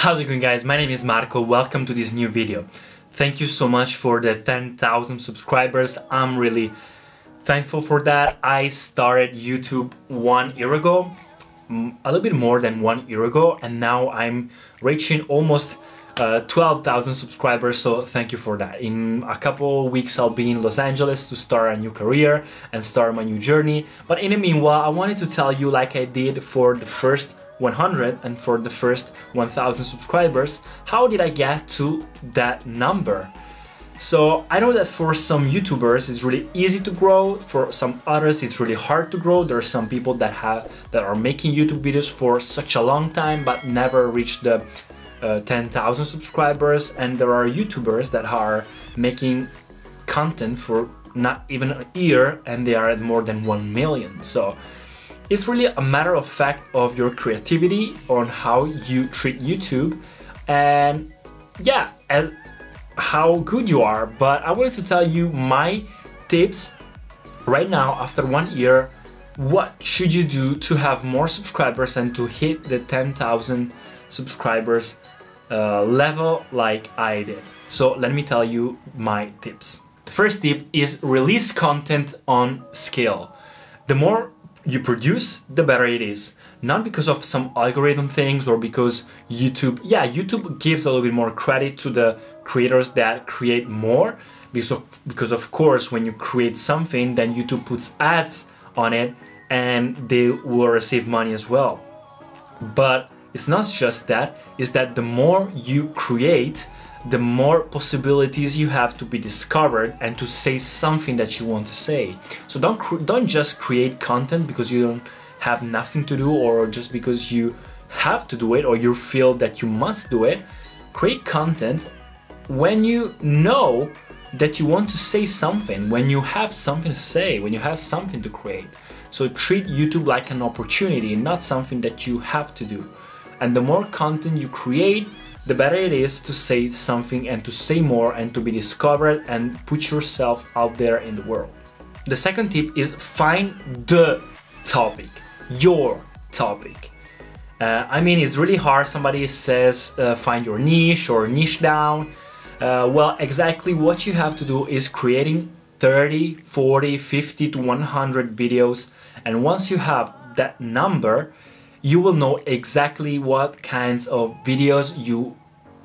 How's it going guys? My name is Marco, welcome to this new video. Thank you so much for the 10,000 subscribers, I'm really thankful for that. I started YouTube one year ago, a little bit more than one year ago, and now I'm reaching almost uh, 12,000 subscribers, so thank you for that. In a couple weeks I'll be in Los Angeles to start a new career and start my new journey. But in the meanwhile, I wanted to tell you like I did for the first 100 and for the first 1000 subscribers, how did I get to that number? So I know that for some YouTubers it's really easy to grow, for some others it's really hard to grow. There are some people that have that are making YouTube videos for such a long time but never reach the uh, 10,000 subscribers and there are YouTubers that are making content for not even a year and they are at more than 1 million. So it's really a matter of fact of your creativity on how you treat YouTube and yeah, and how good you are. But I wanted to tell you my tips right now after one year what should you do to have more subscribers and to hit the 10,000 subscribers uh, level like I did. So let me tell you my tips. The first tip is release content on scale. The more you produce, the better it is. Not because of some algorithm things or because YouTube, yeah, YouTube gives a little bit more credit to the creators that create more because of, because of course when you create something then YouTube puts ads on it and they will receive money as well. But it's not just that, it's that the more you create, the more possibilities you have to be discovered and to say something that you want to say. So don't don't just create content because you don't have nothing to do or just because you have to do it or you feel that you must do it. Create content when you know that you want to say something, when you have something to say, when you have something to create. So treat YouTube like an opportunity, not something that you have to do. And the more content you create, the better it is to say something and to say more and to be discovered and put yourself out there in the world. The second tip is find the topic, your topic. Uh, I mean, it's really hard. Somebody says uh, find your niche or niche down. Uh, well, exactly what you have to do is creating 30, 40, 50 to 100 videos. And once you have that number, you will know exactly what kinds of videos you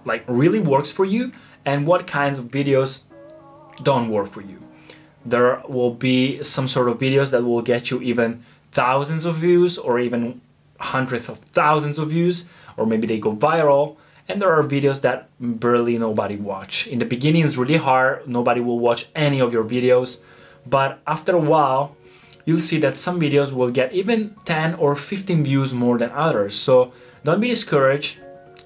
like really works for you and what kinds of videos don't work for you. There will be some sort of videos that will get you even thousands of views or even hundreds of thousands of views or maybe they go viral and there are videos that barely nobody watch. In the beginning it's really hard, nobody will watch any of your videos but after a while you'll see that some videos will get even 10 or 15 views more than others. So don't be discouraged.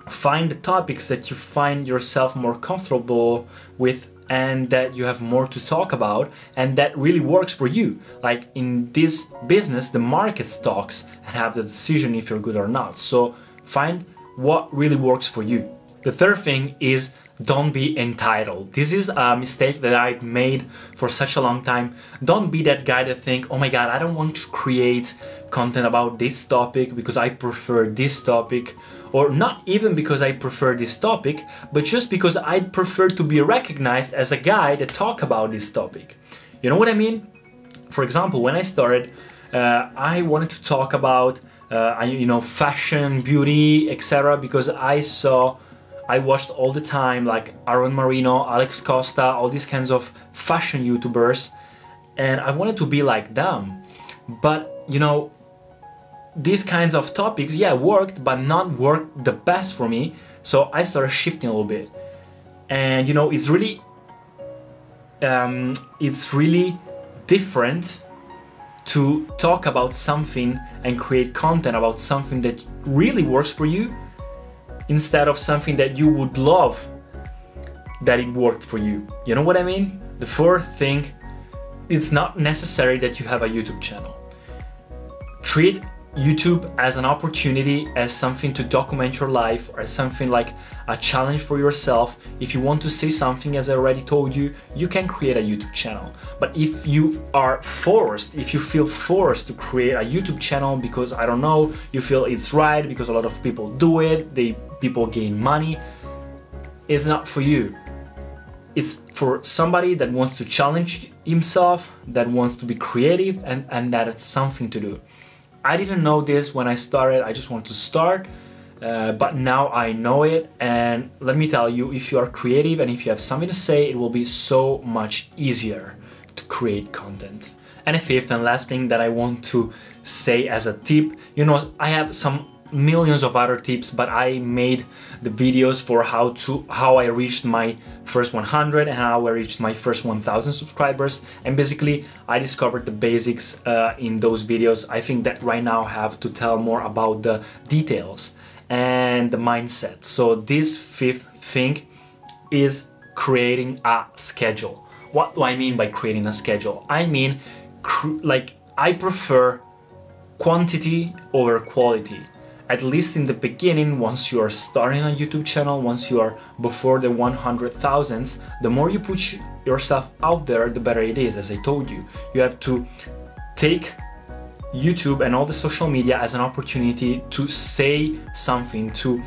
Find the topics that you find yourself more comfortable with and that you have more to talk about and that really works for you. Like in this business, the market talks and have the decision if you're good or not. So find what really works for you. The third thing is don't be entitled. This is a mistake that I've made for such a long time. Don't be that guy that think, oh my god, I don't want to create content about this topic because I prefer this topic or not even because I prefer this topic, but just because I prefer to be recognized as a guy that talk about this topic. You know what I mean? For example, when I started, uh, I wanted to talk about, uh, you know, fashion, beauty, etc. because I saw I watched all the time like Aaron Marino, Alex Costa, all these kinds of fashion YouTubers and I wanted to be like them. But you know, these kinds of topics, yeah, worked, but not worked the best for me. So I started shifting a little bit. And you know, it's really, um, it's really different to talk about something and create content about something that really works for you instead of something that you would love that it worked for you. You know what I mean? The fourth thing, it's not necessary that you have a YouTube channel. Treat YouTube as an opportunity, as something to document your life, or as something like a challenge for yourself. If you want to say something, as I already told you, you can create a YouTube channel. But if you are forced, if you feel forced to create a YouTube channel because, I don't know, you feel it's right, because a lot of people do it, they people gain money. It's not for you. It's for somebody that wants to challenge himself, that wants to be creative, and, and that it's something to do. I didn't know this when I started, I just wanted to start, uh, but now I know it. And let me tell you, if you are creative and if you have something to say, it will be so much easier to create content. And a fifth and last thing that I want to say as a tip, you know, I have some millions of other tips but I made the videos for how to how I reached my first 100 and how I reached my first 1000 subscribers. And basically I discovered the basics uh, in those videos. I think that right now I have to tell more about the details and the mindset. So this fifth thing is creating a schedule. What do I mean by creating a schedule? I mean like I prefer quantity over quality. At least in the beginning, once you are starting a YouTube channel, once you are before the 100,000s, the more you put yourself out there, the better it is, as I told you. You have to take YouTube and all the social media as an opportunity to say something, to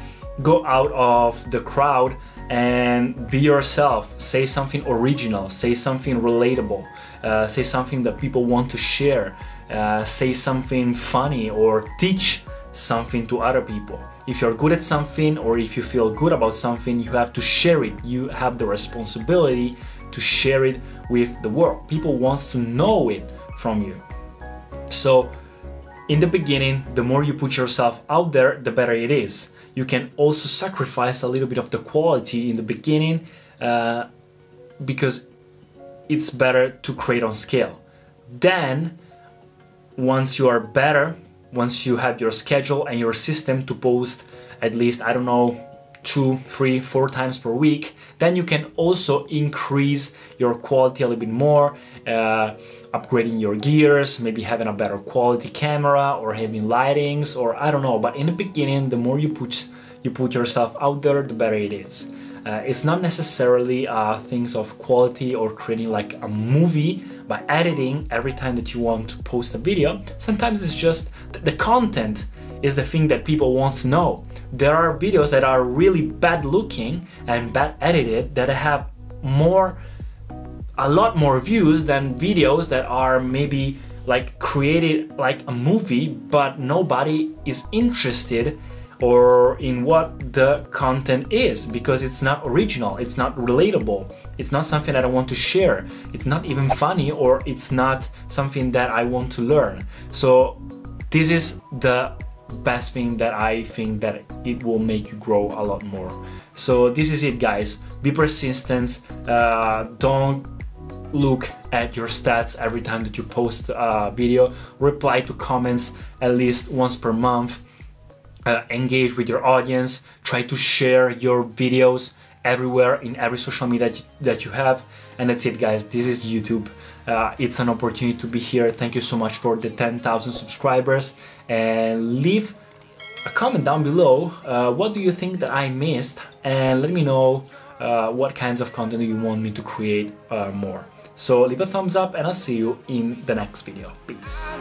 go out of the crowd and be yourself. Say something original, say something relatable, uh, say something that people want to share, uh, say something funny or teach something to other people. If you're good at something or if you feel good about something, you have to share it. You have the responsibility to share it with the world. People wants to know it from you. So in the beginning, the more you put yourself out there, the better it is. You can also sacrifice a little bit of the quality in the beginning uh, because it's better to create on scale. Then, once you are better, once you have your schedule and your system to post at least, I don't know, two, three, four times per week, then you can also increase your quality a little bit more, uh, upgrading your gears, maybe having a better quality camera or having lightings or I don't know. But in the beginning, the more you put you put yourself out there, the better it is. Uh, it's not necessarily uh, things of quality or creating like a movie by editing every time that you want to post a video. Sometimes it's just the content is the thing that people want to know. There are videos that are really bad looking and bad edited that have more, a lot more views than videos that are maybe like created like a movie, but nobody is interested or in what the content is because it's not original, it's not relatable, it's not something that I want to share, it's not even funny or it's not something that I want to learn. So this is the best thing that I think that it will make you grow a lot more. So this is it guys, be persistent, uh, don't look at your stats every time that you post a video, reply to comments at least once per month, uh, engage with your audience, try to share your videos everywhere in every social media that you have. And that's it guys, this is YouTube. Uh, it's an opportunity to be here. Thank you so much for the 10,000 subscribers and leave a comment down below. Uh, what do you think that I missed? And let me know uh, what kinds of content you want me to create uh, more. So leave a thumbs up and I'll see you in the next video. Peace.